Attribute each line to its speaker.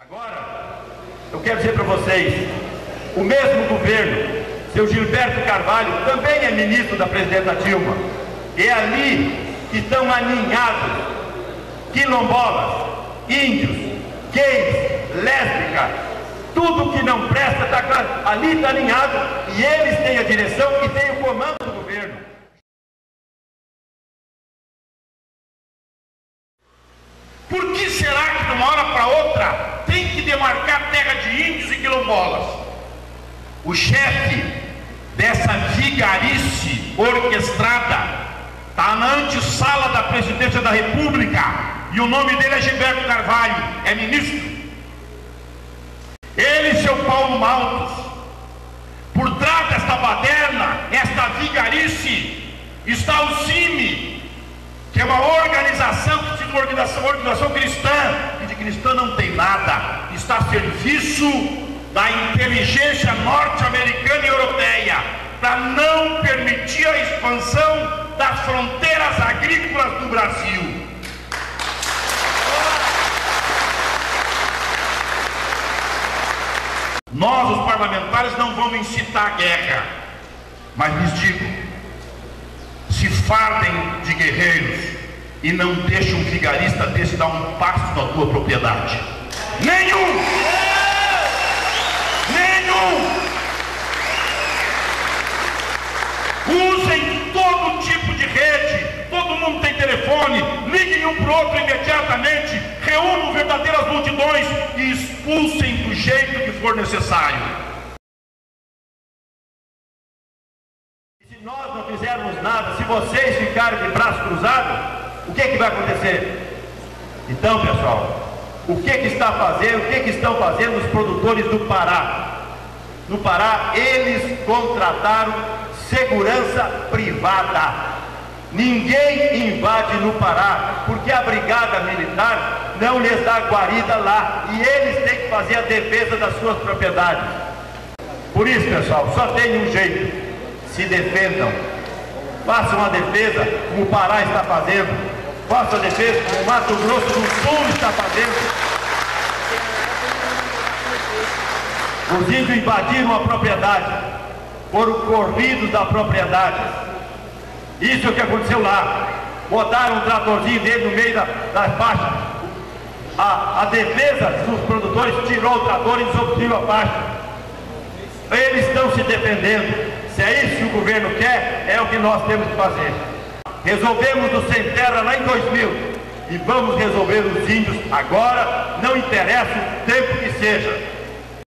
Speaker 1: Agora, eu quero dizer para vocês, o mesmo governo, seu Gilberto Carvalho, também é ministro da presidenta Dilma. É ali que estão aninhados quilombolas, índios, gays, lésbicas, tudo que não presta está ali está alinhado e eles têm a direção e têm o comando do governo.
Speaker 2: Por que será que de uma hora para outra que demarcar terra de índios e quilombolas? O chefe dessa vigarice orquestrada está na antessala da presidência da República e o nome dele é Gilberto Carvalho, é ministro. Ele e seu Paulo Maltos, por trás desta baderna, esta vigarice, está o CIMI, que é uma organização que uma organização, organização cristã, não tem nada, está a serviço da inteligência norte-americana e europeia, para não permitir a expansão das fronteiras agrícolas do Brasil. Nós, os parlamentares, não vamos incitar a guerra, mas lhes digo: se fardem de guerreiros e não deixem um vigarista desse dar um passo na tua propriedade. Nenhum! Nenhum! Usem todo tipo de rede, todo mundo tem telefone, liguem um para o outro imediatamente, reúnam verdadeiras multidões e expulsem do jeito que for necessário.
Speaker 1: Se nós não fizermos nada, se vocês ficarem de braço cruzado, o que, é que vai acontecer? Então, pessoal, o que, é que está fazendo, o que, é que estão fazendo os produtores do Pará? No Pará, eles contrataram segurança privada. Ninguém invade no Pará, porque a brigada militar não lhes dá guarida lá e eles têm que fazer a defesa das suas propriedades. Por isso, pessoal, só tem um jeito: se defendam. Façam a defesa como o Pará está fazendo. Façam a defesa o Mato Grosso do Sul está fazendo. Os índios invadiram a propriedade, foram corridos da propriedade. Isso é o que aconteceu lá. Botaram um tratorzinho dele no meio da, das faixas. A, a, defesa dos produtores tirou o trator e desobstruiu a faixa. Eles estão se defendendo. Se é isso que o governo quer, é o que nós temos que fazer. Resolvemos o Sem Terra lá em 2000 e vamos resolver os índios agora, não interessa o tempo que seja.